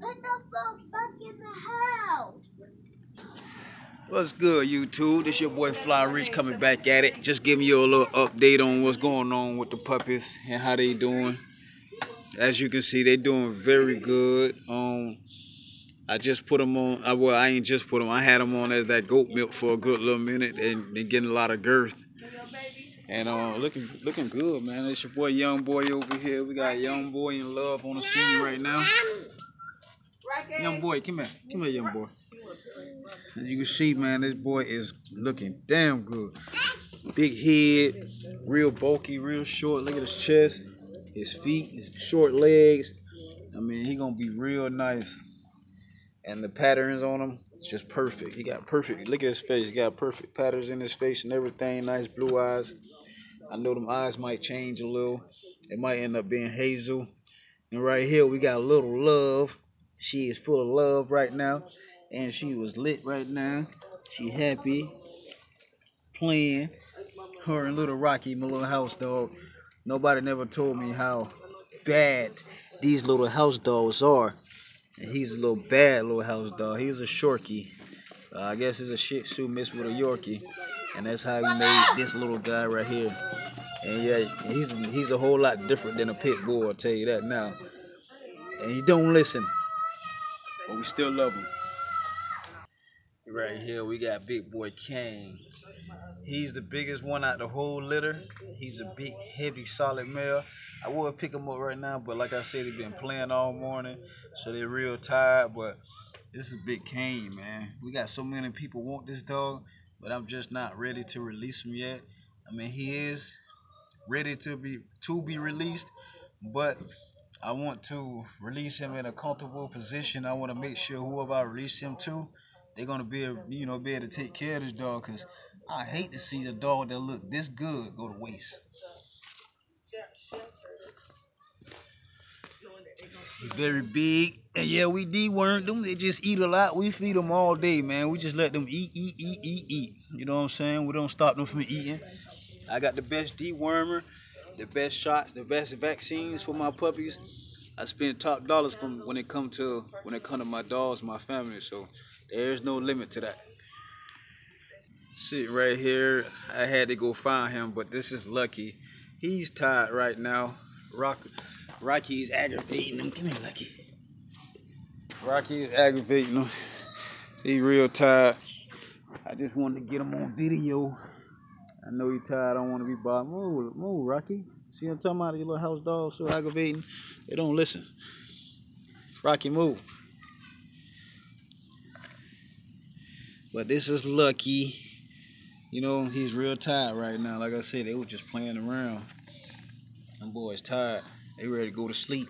The phone back in the house. What's good, YouTube? This your boy Fly Rich coming back at it. Just giving you a little update on what's going on with the puppies and how they doing. As you can see, they doing very good. Um, I just put them on. I, well, I ain't just put them. I had them on as that goat milk for a good little minute, and they getting a lot of girth. And uh, looking looking good, man. It's your boy Young Boy over here. We got Young Boy in love on the scene right now. Young Boy, come here. Come here, Young Boy. As you can see, man, this boy is looking damn good. Big head, real bulky, real short. Look at his chest, his feet, his short legs. I mean, he gonna be real nice. And the patterns on him, just perfect. He got perfect. Look at his face. He got perfect patterns in his face and everything. Nice blue eyes. I know them eyes might change a little. It might end up being hazel. And right here, we got a little love. She is full of love right now and she was lit right now. She happy, playing. Her and little Rocky, my little house dog. Nobody never told me how bad these little house dogs are. And he's a little bad little house dog. He's a Shorkie. Uh, I guess he's a Shih Tzu mixed with a Yorkie, and that's how he made this little guy right here. And yeah, he's he's a whole lot different than a pit bull. I'll tell you that now. And he don't listen, but we still love him. Right here, we got Big Boy Kane. He's the biggest one out the whole litter. He's a big, heavy, solid male. I would pick him up right now, but like I said, he's been playing all morning, so they're real tired. But this is Big Kane, man. We got so many people want this dog, but I'm just not ready to release him yet. I mean, he is ready to be to be released, but I want to release him in a comfortable position. I want to make sure whoever I release him to they're gonna be able, you know, be able to take care of this dog. Cause I hate to see a dog that look this good go to waste. Very big, and yeah, we deworm them. They just eat a lot. We feed them all day, man. We just let them eat, eat, eat, eat, eat. You know what I'm saying? We don't stop them from eating. I got the best dewormer, the best shots, the best vaccines for my puppies. I spend top dollars from when it come to when it come to my dogs, my family. So there's no limit to that. Sit right here. I had to go find him, but this is Lucky. He's tired right now. Rock, Rocky's aggravating him. Come here, Lucky. Rocky's aggravating him. He real tired. I just wanted to get him on video. I know he's tired. I don't want to be bothered. Move, move, Rocky. See I'm talking about? Your little house dog so aggravating. They don't listen. Rocky, move. But this is Lucky. You know, he's real tired right now. Like I said, they were just playing around. Them boys tired. They ready to go to sleep.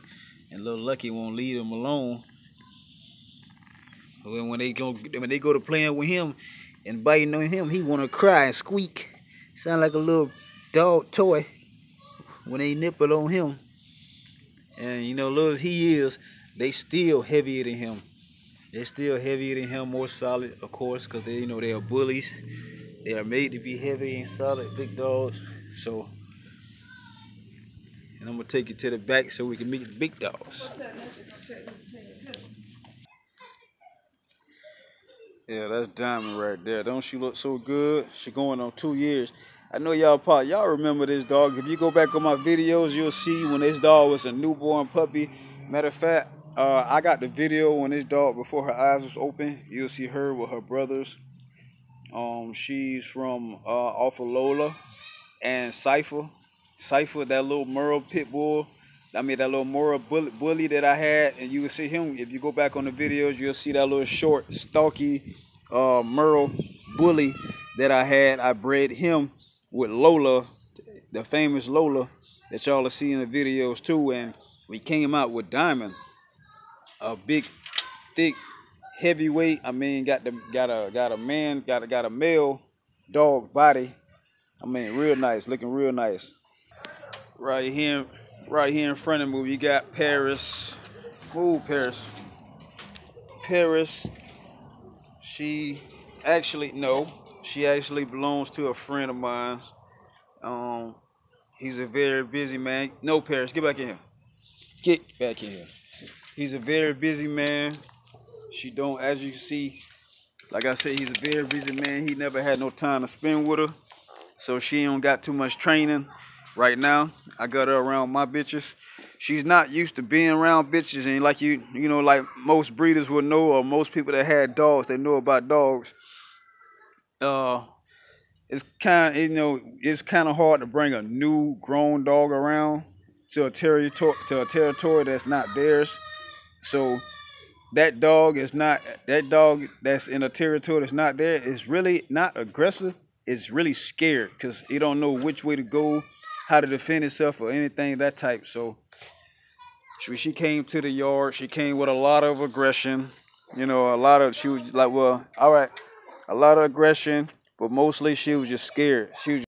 And little Lucky won't leave them alone. When they go when they go to playing with him and biting on him, he wanna cry and squeak. Sound like a little dog toy when they nipple on him. And you know, little as he is, they still heavier than him. They're still heavier than him, more solid, of course, because they, you know, they are bullies. They are made to be heavy and solid, big dogs. So, and I'm gonna take you to the back so we can meet the big dogs. Yeah, that's Diamond right there. Don't she look so good? She going on two years. I know y'all probably y'all remember this dog. If you go back on my videos, you'll see when this dog was a newborn puppy. Matter of fact, uh, I got the video when this dog before her eyes was open. You'll see her with her brothers. Um, she's from uh, off of Lola and Cipher. Cipher, that little Merle pit bull. I mean that little Merle bully, bully that I had, and you can see him if you go back on the videos. You'll see that little short, stalky uh, Merle bully that I had. I bred him with Lola, the famous Lola that y'all are seeing in the videos too, and we came out with Diamond a big, thick, heavyweight. I mean, got the got a got a man, got a got a male dog body. I mean, real nice, looking real nice. Right here, right here in front of me, we got Paris. Move, Paris. Paris. She actually no, she actually belongs to a friend of mine. Um, he's a very busy man. No, Paris, get back in here. Get back in here. He's a very busy man. She don't, as you see, like I said, he's a very busy man. He never had no time to spend with her. So she don't got too much training right now. I got her around my bitches. She's not used to being around bitches. And like you, you know, like most breeders would know, or most people that had dogs, they know about dogs. Uh, it's kind you know, it's kind of hard to bring a new grown dog around to a territory to a territory that's not theirs. So that dog is not that dog that's in a territory that's not there is really not aggressive. It's really scared because he don't know which way to go, how to defend itself or anything that type. So she came to the yard. She came with a lot of aggression. You know, a lot of she was like, well, all right, a lot of aggression, but mostly she was just scared. She was